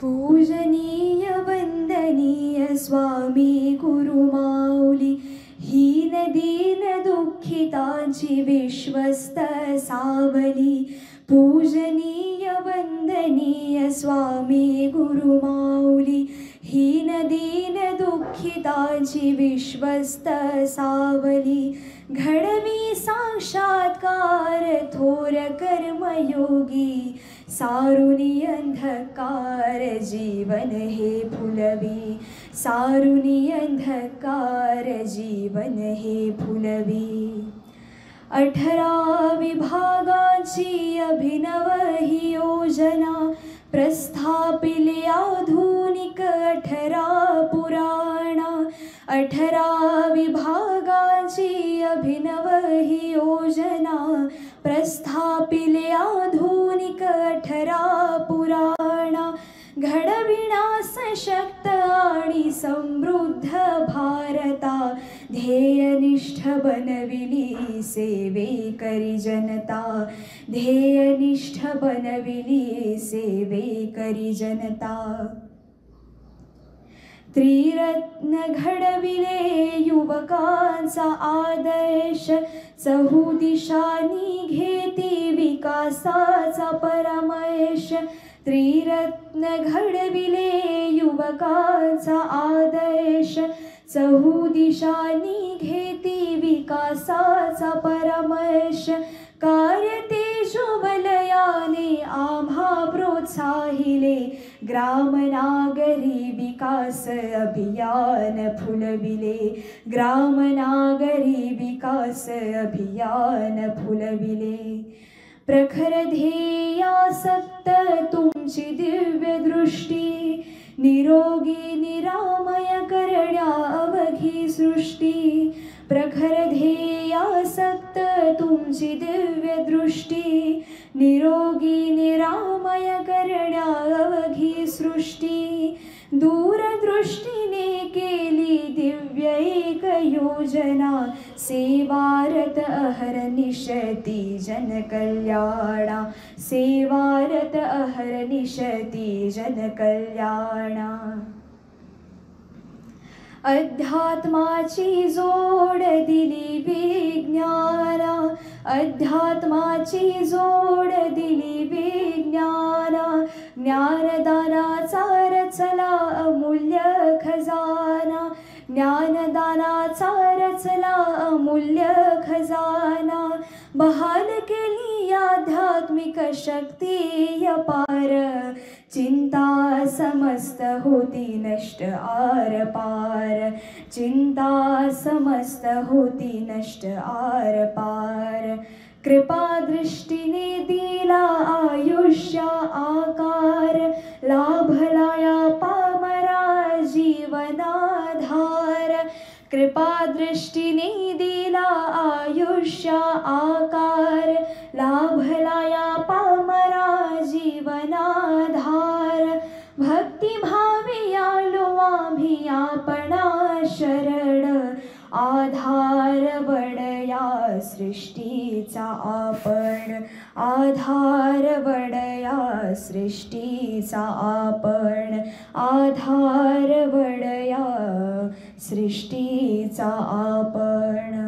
पूजनीय वन्दनीय स्वामी गुरुमाौली हीनदीन दुःखिताञ्चि विश्वस्त सावली पूजनीय वन्दनीय स्वामी गुरुमाौली दुःखिताञ्चि विश्वस्त सावली घडवी साक्षात्कार थोर कर्मयोगी सारुनि अंधकार जीवन हे फुलवी सारुनि अंधकार जीवन हे फुलवी। अठरा विभागाची अभिनव ही योजना प्रस्थापिले आधुनिक अठरा पुराणा अठरा विभागाची अभिनव ही योजना। प्रस्थापिले आधुनिक अठरा पुराणा घडविणा सशक्त आणि समृद्ध भारता ध्येयनिष्ठ बनविली सेवे करी जनता ध्येयनिष्ठ बनविली सेवे करी जनता त्रिरत्न घडविले युवकांचा आदर्श चहू दिशानी घेती विकासाचा परमयश त्रिरत्न घडविले युवकांचा आदर्श चहू दिशानी घेती विकासाचा परमश कार्य तेजोवलयाने आम्हा प्रोत्साहिले। ग्रामनागरी विकास अभियान फुलविले ग्रामनागरी विकास अभियान फुलविले प्रखर ध्येयासक्त तुमची दिव्य दृष्टी। निरोगी अवघी प्रखर ध्येयासक्त तुमची दिव्य दृष्टी निरोगी निरामय करण्या अवघी सृष्टी दूरदृष्टीने केली दिव्य एक योजना सेवारत अहर्निशती जनकल्याणा सेवारत अहर्निशती जनकल्याणा अध्यात्माची जोड दिली विज्ञाना. अध्यात्माची जोड दिली विज्ञाना. ज्ञानदानाचा रचला अमूल्य खजाना. ज्ञानदानाचा रचला अमूल्य खजाना. बहाल केली आध्यात्मिक शक्ती अपार. चिंता समस्त होती नष्ट, आर पार. चिंता समस्त होती नष्ट, आर पार. कृपा दृष्टीने दिला आयुष्य आकार. लाभलाया पामरा जीवनाधार. कृपा दृष्टीने दिला आयुष्य आकार. लाभलाया पामरा जीवनाधार. आलो आम्ही आपणा शरण आधार वडया सृष्टीचा आपण आधार वडया सृष्टीचा आपण आधार वडया सृष्टीचा आपण